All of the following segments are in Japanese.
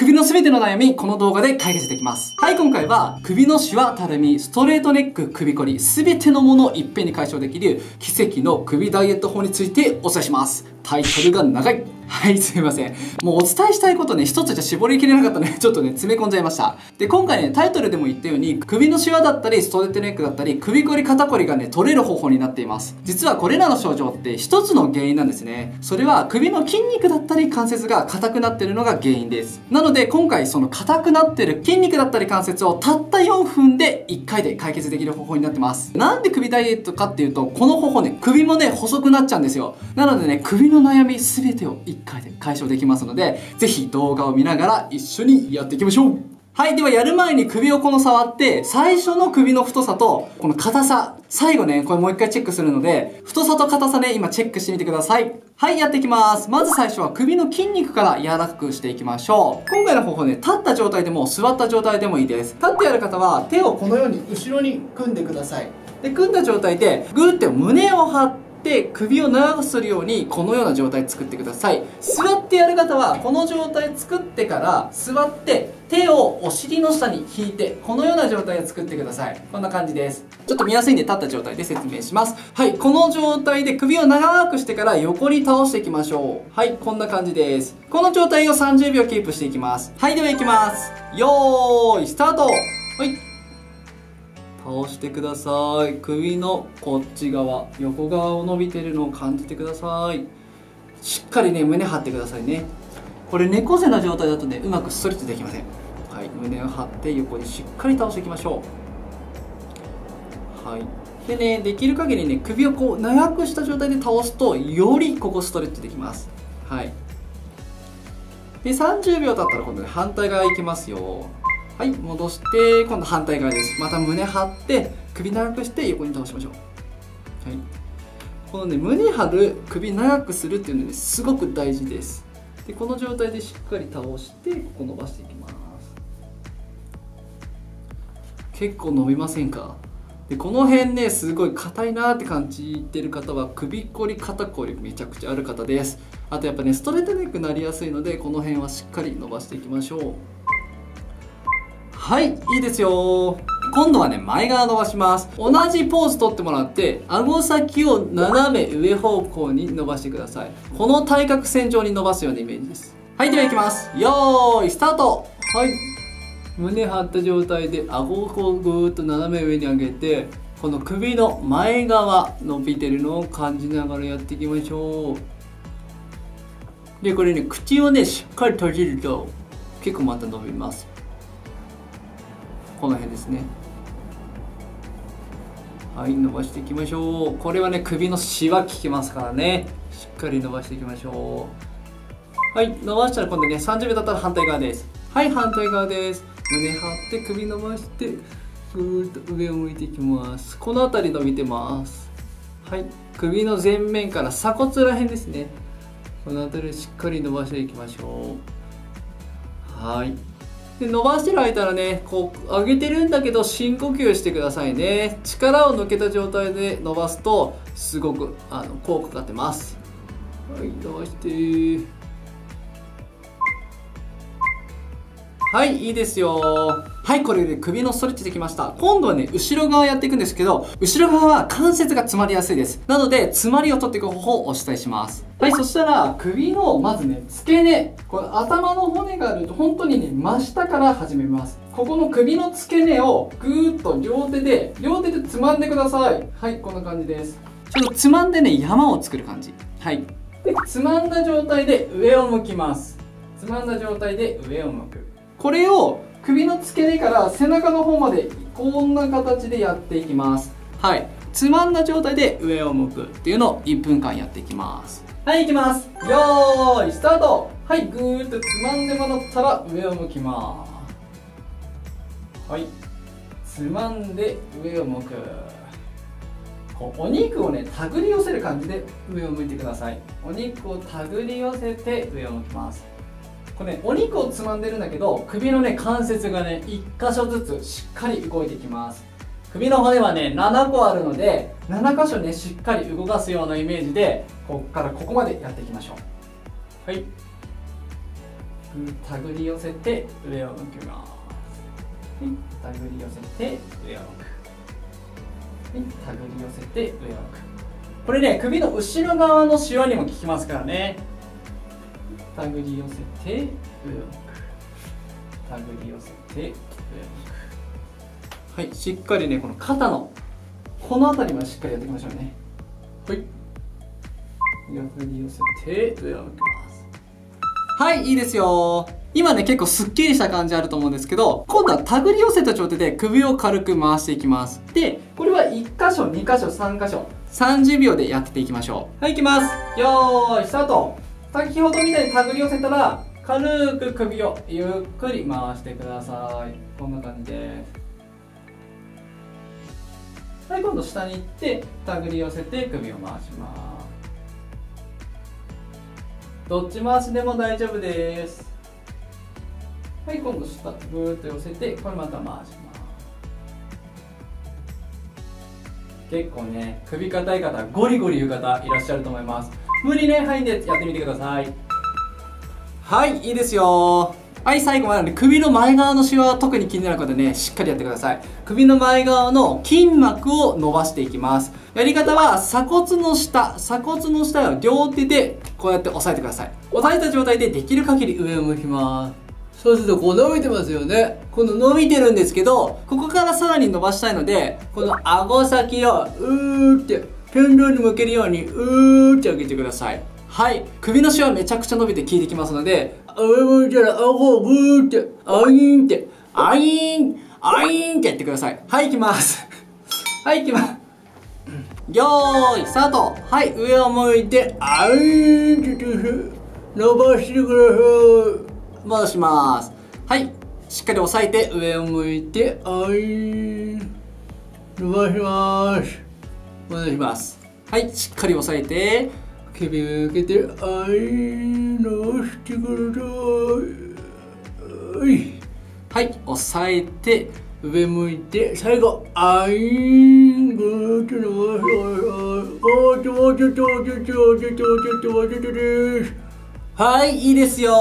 首のすべての悩み、この動画で解決できます。はい、今回は、首のシワ、たるみ、ストレートネック、首こり、すべてのものをいっぺんに解消できる、奇跡の首ダイエット法についてお伝えします。タイトルが長い。はい、すいません。もうお伝えしたいことね、一つじゃ絞りきれなかったね、ちょっとね、詰め込んじゃいました。で、今回ね、タイトルでも言ったように、首のシワだったり、ストレートネックだったり、首こり肩こりがね、取れる方法になっています。実はこれらの症状って一つの原因なんですね。それは首の筋肉だったり関節が硬くなってるのが原因です。なので、今回その硬くなってる筋肉だったり関節をたった4分で1回で解決できる方法になってます。なんで首ダイエットかっていうと、この方法ね、首もね、細くなっちゃうんですよ。なのでね、首の悩み全てを1回で解消できますので、ぜひ動画を見ながら一緒にやっていきましょうはい。ではやる前に首をこの触って、最初の首の太さと、この硬さ、最後ね、これもう一回チェックするので、太さと硬さね、今チェックしてみてください。はい、やっていきます。まず最初は首の筋肉から柔らかくしていきましょう。今回の方法ね、立った状態でも座った状態でもいいです。立ってやる方は、手をこのように後ろに組んでください。で、組んだ状態で、ぐーって胸を張って、って首を長くするようにこのような状態作ってください。座ってやる方はこの状態作ってから座って手をお尻の下に引いてこのような状態を作ってください。こんな感じです。ちょっと見やすいんで立った状態で説明します。はいこの状態で首を長くしてから横に倒していきましょう。はいこんな感じです。この状態を30秒キープしていきます。はいではいきます。よーいスタート。はい。倒してください。首のこっち側横側を伸びてるのを感じてください。しっかりね胸張ってくださいね。これ猫背な状態だとねうまくストレッチできません。はい胸を張って横にしっかり倒していきましょう。はい。でねできる限りね首をこう長くした状態で倒すとよりここストレッチできます。はい。で30秒経ったら今度ね反対側いきますよ。はい戻して今度反対側です。また胸張って首長くして横に倒しましょう。はい。このね胸張る首長くするっていうのねすごく大事です。でこの状態でしっかり倒してここ伸ばしていきます。結構伸びませんか？でこの辺ねすごい硬いなって感じてる方は首こり肩こりめちゃくちゃある方です。あとやっぱねストレートネックになりやすいのでこの辺はしっかり伸ばしていきましょう。はいいいですよ。今度はね前側伸ばします。同じポーズ取ってもらって顎先を斜め上方向に伸ばしてください。この対角線上に伸ばすようなイメージです。はいではいきます。よーいスタート。はい。胸張った状態で顎をこうぐーっと斜め上に上げてこの首の前側伸びてるのを感じながらやっていきましょう。でこれね口をねしっかり閉じると結構また伸びます。この辺ですね。はい伸ばしていきましょう。これはね首のシワ効きますからね。しっかり伸ばしていきましょう。はい伸ばしたら今度ね30秒経ったら反対側です。はい反対側です。胸張って首伸ばしてぐーっと上を向いていきます。この辺り伸びてます。はい首の前面から鎖骨らへんですね。この辺りしっかり伸ばしていきましょう。はい。で伸ばしてる間はねこう上げてるんだけど深呼吸してくださいね。力を抜けた状態で伸ばすとすごくあの効果が出ます。はい伸ばして。はいいいですよ。はいこれで首のストレッチできました。今度はね後ろ側やっていくんですけど後ろ側は関節が詰まりやすいです。なので詰まりを取っていく方法をお伝えします。はいそしたら首のまずね付け根。これ頭の骨があると本当にね真下から始めます。ここの首の付け根をぐーっと両手で両手でつまんでください。はいこんな感じです。ちょっとつまんでね山を作る感じ。はい。でつまんだ状態で上を向きます。つまんだ状態で上を向く。これを首の付け根から背中の方までこんな形でやっていきます。はい。つまんだ状態で上を向くっていうのを1分間やっていきます。はい行きます。よーいスタート。はいぐーっとつまんでもらったら上を向きます。はい。つまんで上を向く。お肉をね手繰り寄せる感じで上を向いてください。お肉を手繰り寄せて上を向きます。これねお肉をつまんでるんだけど首のね関節がね1箇所ずつしっかり動いてきます。首の骨はね7個あるので7箇所ねしっかり動かすようなイメージでここからここまでやっていきましょう。はい。手繰り寄せて上を向きます。はい。手繰り寄せて上を向く。はい。手繰り寄せて上を向く。これね首の後ろ側のシワにも効きますからね。手繰り寄せて上を向く手繰り寄せて上を向くはいしっかりねこの肩のこの辺りまでしっかりやっていきましょうね。はい。手繰り寄せて上を向きます。はいいいですよ。今ね結構すっきりした感じあると思うんですけど今度は手繰り寄せた状態で首を軽く回していきます。でこれは1箇所2箇所3箇所30秒でやっていきましょう。はいいきます。よーいスタート。先ほどみたいに手繰り寄せたら軽く首をゆっくり回してください。こんな感じで。すはい今度下に行って手繰り寄せて首を回します。どっち回しでも大丈夫です。はい今度下ぐーっと寄せてこれまた回します。結構ね首硬い方ゴリゴリ言う方いらっしゃると思います。無理ね範囲でやってみてください。はいいいですよ。はい最後までね首の前側のシワは特に気になる方ねしっかりやってください。首の前側の筋膜を伸ばしていきます。やり方は鎖骨の下鎖骨の下を両手でこうやって押さえてください。押さえた状態でできる限り上を向きます。そうするとこう伸びてますよね。この伸びてるんですけどここからさらに伸ばしたいのでこの顎先をうーって天井に向けるようにうーって上げてください。はい。首のシワめちゃくちゃ伸びて効いてきますので上向いたら顎をグーってアイーンってアイーンアイーンってやってください。はい行きます。はい行きます。よーいスタート。はい上を向いてアイーンって伸ばしてください。戻します。はい。しっかり押さえて上を向いてはいん。伸ばします。戻します。はいしっかり押さえて首向けてはい伸ばしてください。はい押さえて上向いて最後あいんぐーっと伸ばしてくださいもうちょちょちょちょちょちょちょちょちょちょちょはいいいですよ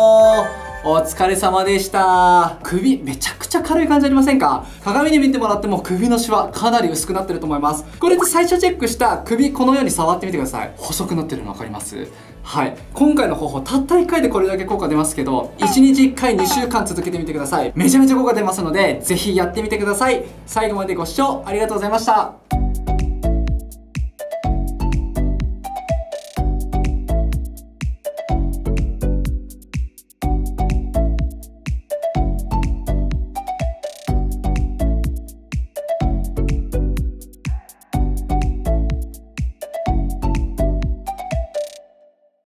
お疲れ様でした。首めちゃくちゃ軽い感じありませんか？鏡で見てもらっても首のシワかなり薄くなってると思います。これで最初チェックした首このように触ってみてください。細くなってるの分かります？はい。今回の方法たった1回でこれだけ効果出ますけど1日1回2週間続けてみてください。めちゃめちゃ効果出ますのでぜひやってみてください。最後までご視聴ありがとうございました。